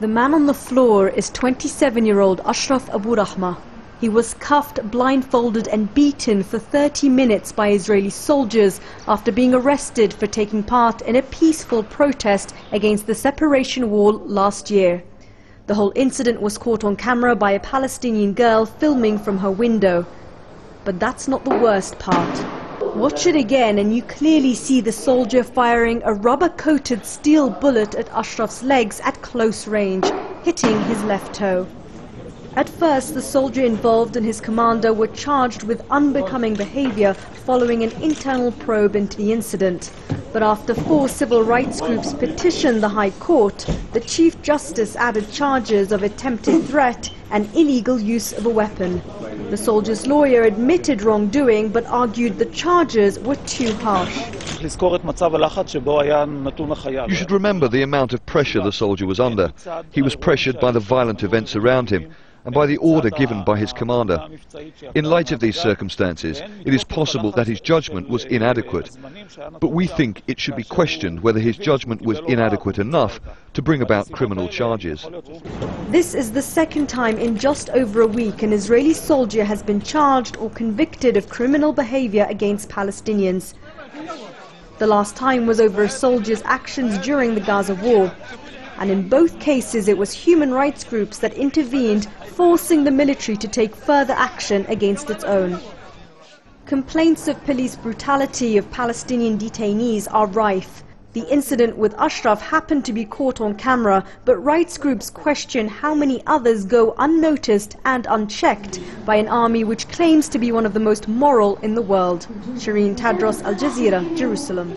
The man on the floor is 27-year-old Ashraf Abu Rahma. He was cuffed, blindfolded and beaten for 30 minutes by Israeli soldiers after being arrested for taking part in a peaceful protest against the separation wall last year. The whole incident was caught on camera by a Palestinian girl filming from her window. But that's not the worst part. Watch it again and you clearly see the soldier firing a rubber-coated steel bullet at Ashraf's legs at close range, hitting his left toe. At first, the soldier involved and his commander were charged with unbecoming behavior following an internal probe into the incident. But after four civil rights groups petitioned the High Court, the Chief Justice added charges of attempted threat and illegal use of a weapon. The soldier's lawyer admitted wrongdoing but argued the charges were too harsh. You should remember the amount of pressure the soldier was under. He was pressured by the violent events around him and by the order given by his commander. In light of these circumstances, it is possible that his judgment was inadequate, but we think it should be questioned whether his judgment was inadequate enough to bring about criminal charges. This is the second time in just over a week an Israeli soldier has been charged or convicted of criminal behavior against Palestinians. The last time was over a soldier's actions during the Gaza war. And in both cases it was human rights groups that intervened, forcing the military to take further action against its own. Complaints of police brutality of Palestinian detainees are rife. The incident with Ashraf happened to be caught on camera, but rights groups question how many others go unnoticed and unchecked by an army which claims to be one of the most moral in the world. Sherine Tadros, Al Jazeera, Jerusalem.